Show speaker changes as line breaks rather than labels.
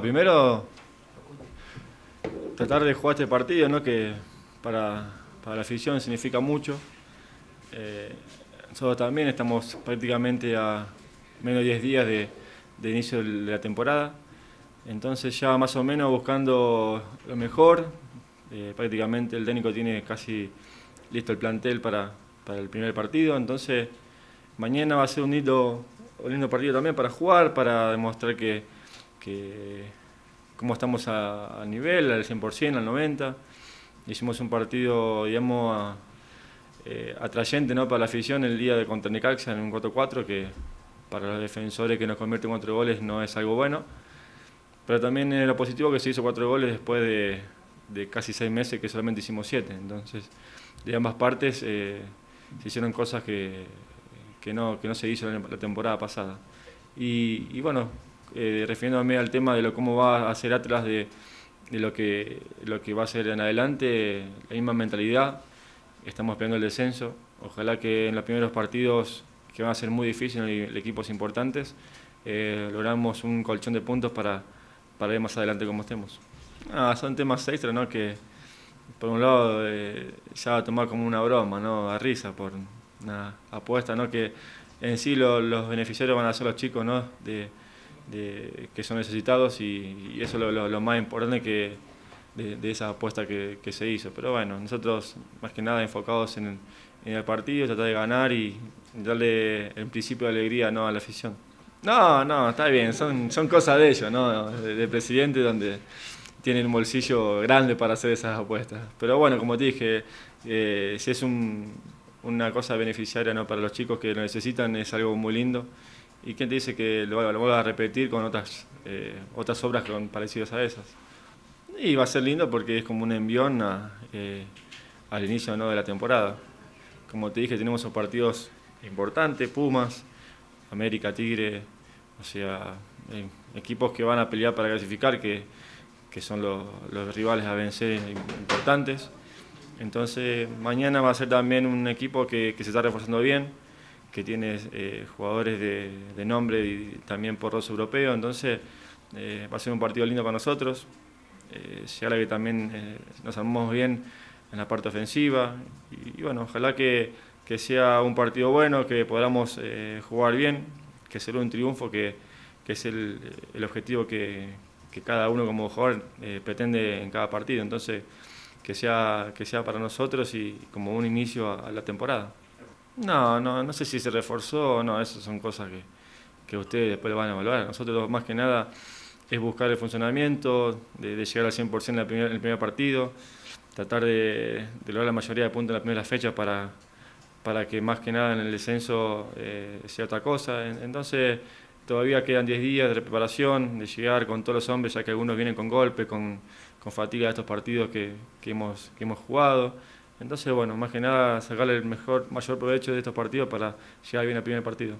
Primero tratar de jugar este partido, ¿no? que para, la afición significa mucho. Eh, nosotros también estamos prácticamente a menos de 10 días de, inicio de la temporada, entonces ya más o menos buscando lo mejor, eh, prácticamente el técnico tiene casi listo el plantel para, el primer partido, entonces mañana va a ser un lindo, un lindo partido también para jugar, para demostrar que cómo estamos a, nivel, al 100%, al 90%. Hicimos un partido, digamos, eh, atrayente ¿no? para la afición el día de contra Necaxa en un 4-4, que para los defensores que nos convierten en cuatro goles no es algo bueno. Pero también es lo positivo que se hizo cuatro goles después de, casi seis meses que solamente hicimos siete. Entonces, de ambas partes eh, se hicieron cosas que, no, que no se hizo la temporada pasada. y bueno, eh, refiriéndome al tema de lo, cómo va a ser Atlas de, lo, que, lo que va a ser en adelante, la misma mentalidad, estamos esperando el descenso, ojalá que en los primeros partidos, que van a ser muy difíciles, equipos importantes, eh, logramos un colchón de puntos para, para ver más adelante cómo estemos. Ah, son temas extra, ¿no? Que por un lado eh, ya va a tomar como una broma, ¿no? A risa por una apuesta, ¿no? Que en sí los beneficiarios van a ser los chicos, ¿no? De, que son necesitados y, eso es lo, más importante que de, esa apuesta que, se hizo. Pero bueno, nosotros más que nada enfocados en, el partido, tratar de ganar y darle el principio de alegría ¿no? a la afición. No, no, está bien, son, son cosas de ellos, ¿no? De, presidente donde tienen un bolsillo grande para hacer esas apuestas. Pero bueno, como te dije, eh, si es una cosa beneficiaria ¿no? para los chicos que lo necesitan, es algo muy lindo. ¿Y quién te dice que lo, lo vuelva a repetir con otras, eh, otras obras con, parecidas a esas? Y va a ser lindo porque es como un envión eh, al inicio ¿no? de la temporada. Como te dije, tenemos partidos importantes, Pumas, América, Tigre, o sea, eh, equipos que van a pelear para clasificar, que, que son los, los rivales a vencer importantes. Entonces, mañana va a ser también un equipo que, que se está reforzando bien que tiene eh, jugadores de, nombre y también por dos europeos, entonces eh, va a ser un partido lindo para nosotros. Eh, se habla que también eh, nos armamos bien en la parte ofensiva y, bueno, ojalá que, que, sea un partido bueno, que podamos jugar bien, que sea un triunfo, que, que es el, el objetivo que, que, cada uno como jugador pretende en cada partido. Entonces, que sea, que sea para nosotros y como un inicio a la temporada. No, no, no sé si se reforzó o no, esas son cosas que, que ustedes después van a evaluar. Nosotros más que nada es buscar el funcionamiento, de, llegar al 100% en, el primer partido, tratar de, lograr la mayoría de puntos en la primera fecha para, para que más que nada en el descenso eh, sea otra cosa. Entonces todavía quedan 10 días de preparación, de llegar con todos los hombres, ya que algunos vienen con golpe, con, con fatiga de estos partidos que, que, hemos, que hemos jugado. Entonces, bueno, más que nada sacarle el mejor, mayor provecho de estos partidos para llegar bien al primer partido.